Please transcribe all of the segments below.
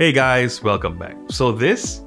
Hey guys, welcome back. So this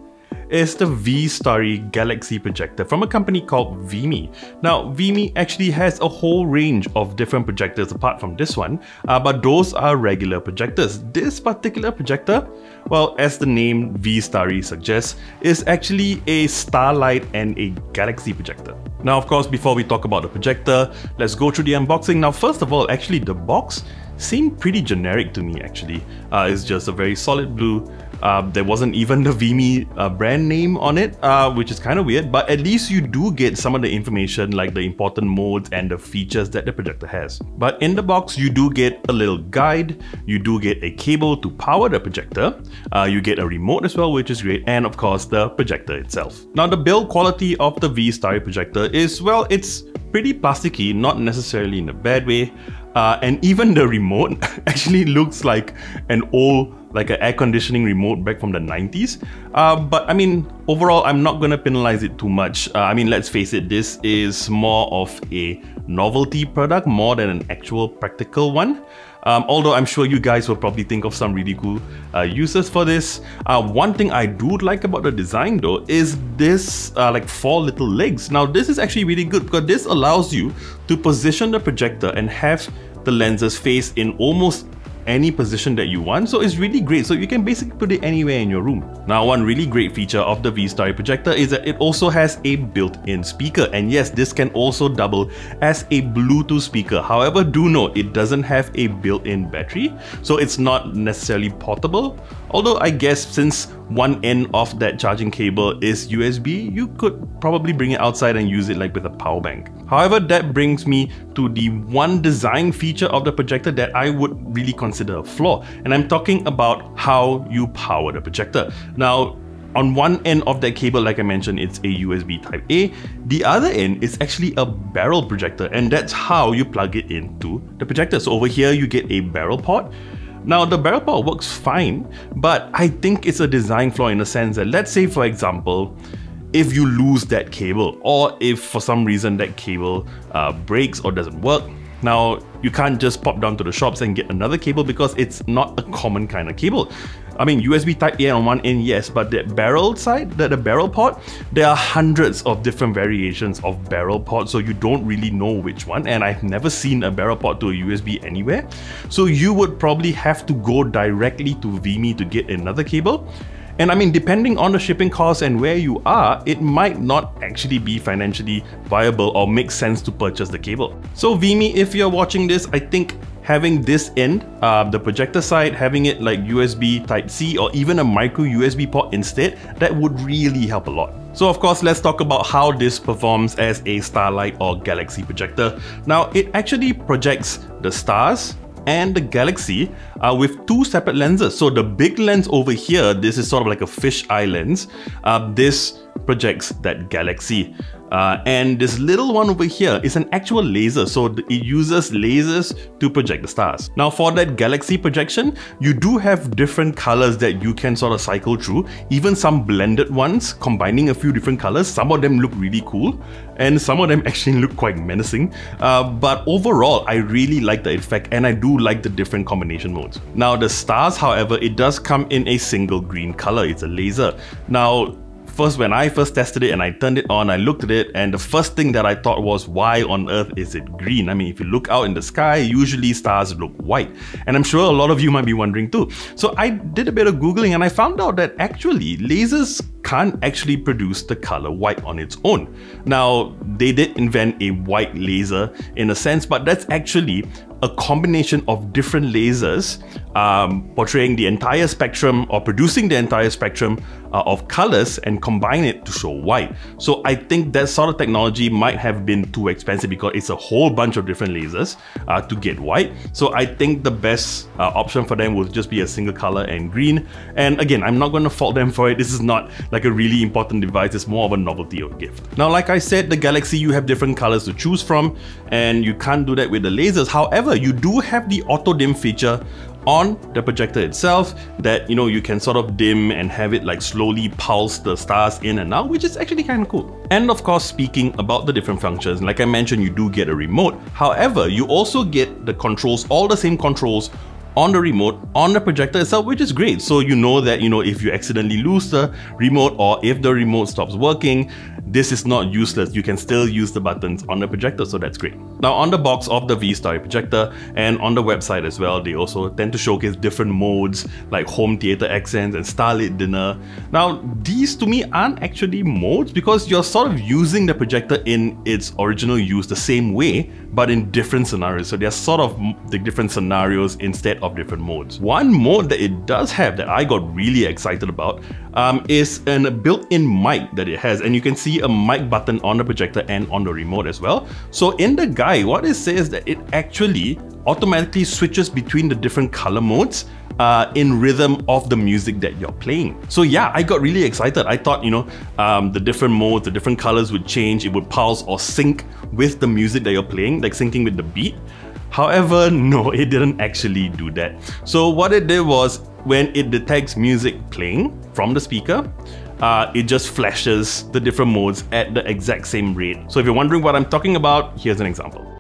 is the V-Starry Galaxy projector from a company called Veemi. Now, Veemi actually has a whole range of different projectors apart from this one, uh, but those are regular projectors. This particular projector, well, as the name V-Starry suggests, is actually a starlight and a galaxy projector. Now, of course, before we talk about the projector, let's go through the unboxing. Now, first of all, actually the box seemed pretty generic to me actually. Uh, it's just a very solid blue. Uh, there wasn't even the Veemi uh, brand name on it, uh, which is kind of weird, but at least you do get some of the information like the important modes and the features that the projector has. But in the box, you do get a little guide, you do get a cable to power the projector, uh, you get a remote as well, which is great, and of course the projector itself. Now the build quality of the V-Starry projector is, well, it's pretty plasticky, not necessarily in a bad way. Uh, and even the remote actually looks like an old like an air conditioning remote back from the 90s. Uh, but I mean, overall, I'm not gonna penalize it too much. Uh, I mean, let's face it, this is more of a novelty product more than an actual practical one. Um, although I'm sure you guys will probably think of some really cool uh, uses for this. Uh, one thing I do like about the design though is this uh, like four little legs. Now this is actually really good because this allows you to position the projector and have the lenses face in almost any position that you want. So it's really great. So you can basically put it anywhere in your room. Now, one really great feature of the V-Starry projector is that it also has a built-in speaker. And yes, this can also double as a Bluetooth speaker. However, do note it doesn't have a built-in battery. So it's not necessarily portable. Although I guess since one end of that charging cable is USB, you could probably bring it outside and use it like with a power bank. However, that brings me to the one design feature of the projector that I would really consider a flaw. And I'm talking about how you power the projector. Now, on one end of that cable, like I mentioned, it's a USB type A. The other end is actually a barrel projector and that's how you plug it into the projector. So over here, you get a barrel port now the barrel port works fine, but I think it's a design flaw in the sense that let's say for example, if you lose that cable or if for some reason that cable uh, breaks or doesn't work, now you can't just pop down to the shops and get another cable because it's not a common kind of cable. I mean, USB Type A on one end, yes, but the barrel side, the, the barrel port, there are hundreds of different variations of barrel ports, so you don't really know which one. And I've never seen a barrel port to a USB anywhere. So you would probably have to go directly to Veemi to get another cable. And I mean, depending on the shipping cost and where you are, it might not actually be financially viable or make sense to purchase the cable. So Veemi, if you're watching this, I think having this end, uh, the projector side, having it like USB Type-C or even a micro USB port instead, that would really help a lot. So of course, let's talk about how this performs as a starlight or galaxy projector. Now, it actually projects the stars and the galaxy uh, with two separate lenses. So the big lens over here, this is sort of like a fish eye lens. Uh, this projects that galaxy. Uh, and this little one over here is an actual laser, so it uses lasers to project the stars. Now for that galaxy projection, you do have different colors that you can sort of cycle through, even some blended ones, combining a few different colors. Some of them look really cool, and some of them actually look quite menacing. Uh, but overall, I really like the effect, and I do like the different combination modes. Now the stars, however, it does come in a single green color, it's a laser. Now, first when I first tested it and I turned it on, I looked at it and the first thing that I thought was why on earth is it green? I mean, if you look out in the sky, usually stars look white. And I'm sure a lot of you might be wondering too. So I did a bit of Googling and I found out that actually lasers can't actually produce the color white on its own. Now, they did invent a white laser in a sense, but that's actually a combination of different lasers um, portraying the entire spectrum or producing the entire spectrum uh, of colors and combine it to show white. So I think that sort of technology might have been too expensive because it's a whole bunch of different lasers uh, to get white. So I think the best uh, option for them would just be a single color and green. And again, I'm not going to fault them for it. This is not like a really important device. It's more of a novelty or gift. Now, like I said, the Galaxy, you have different colors to choose from and you can't do that with the lasers. However, you do have the auto dim feature on the projector itself that you know you can sort of dim and have it like slowly pulse the stars in and out which is actually kind of cool and of course speaking about the different functions like i mentioned you do get a remote however you also get the controls all the same controls on the remote on the projector itself, which is great. So you know that, you know, if you accidentally lose the remote or if the remote stops working, this is not useless. You can still use the buttons on the projector, so that's great. Now on the box of the V-Starry projector and on the website as well, they also tend to showcase different modes like home theater accents and starlit dinner. Now these to me aren't actually modes because you're sort of using the projector in its original use the same way, but in different scenarios. So they're sort of the different scenarios instead of different modes. One mode that it does have that I got really excited about um, is an built-in mic that it has and you can see a mic button on the projector and on the remote as well. So in the guide, what it says that it actually automatically switches between the different color modes uh, in rhythm of the music that you're playing. So yeah, I got really excited. I thought, you know, um, the different modes, the different colors would change, it would pulse or sync with the music that you're playing, like syncing with the beat. However, no, it didn't actually do that. So what it did was when it detects music playing from the speaker, uh, it just flashes the different modes at the exact same rate. So if you're wondering what I'm talking about, here's an example.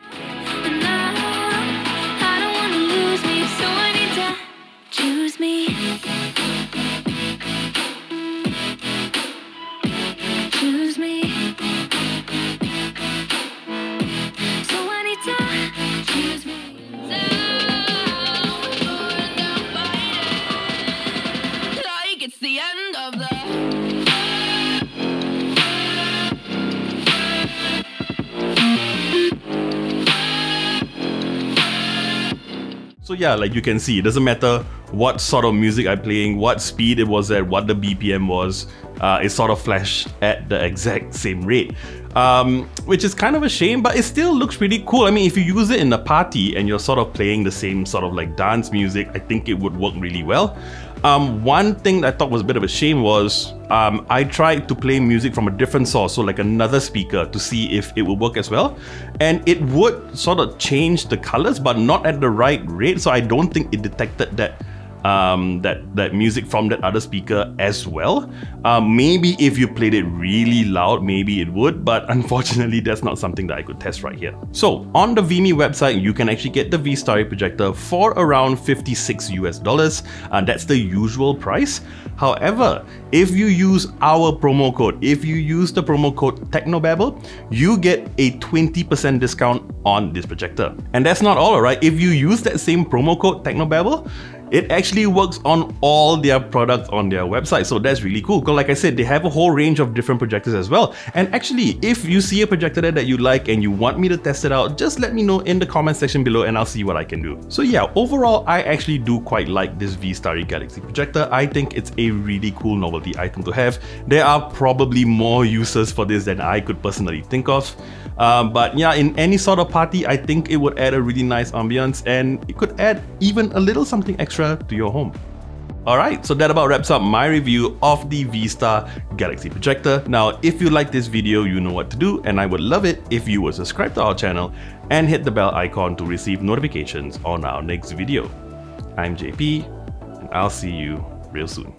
So yeah, like you can see, it doesn't matter what sort of music I'm playing, what speed it was at, what the BPM was, uh, it sort of flashed at the exact same rate. Um, which is kind of a shame, but it still looks pretty cool. I mean, if you use it in a party and you're sort of playing the same sort of like dance music, I think it would work really well. Um, one thing that I thought was a bit of a shame was um, I tried to play music from a different source, so like another speaker, to see if it would work as well. And it would sort of change the colors, but not at the right rate. So I don't think it detected that um, that, that music from that other speaker as well. Um, maybe if you played it really loud, maybe it would, but unfortunately that's not something that I could test right here. So on the Veemi website, you can actually get the V-Starry projector for around 56 US dollars, and that's the usual price. However, if you use our promo code, if you use the promo code TechnoBabble, you get a 20% discount on this projector. And that's not all, right? If you use that same promo code TechnoBabble, it actually works on all their products on their website. So that's really cool. Because like I said, they have a whole range of different projectors as well. And actually, if you see a projector there that you like and you want me to test it out, just let me know in the comment section below and I'll see what I can do. So yeah, overall, I actually do quite like this V-Starry Galaxy projector. I think it's a really cool novelty item to have. There are probably more uses for this than I could personally think of. Um, but yeah, in any sort of party, I think it would add a really nice ambience and it could add even a little something extra to your home. Alright, so that about wraps up my review of the V-Star Galaxy Projector. Now, if you like this video, you know what to do, and I would love it if you would subscribe to our channel and hit the bell icon to receive notifications on our next video. I'm JP, and I'll see you real soon.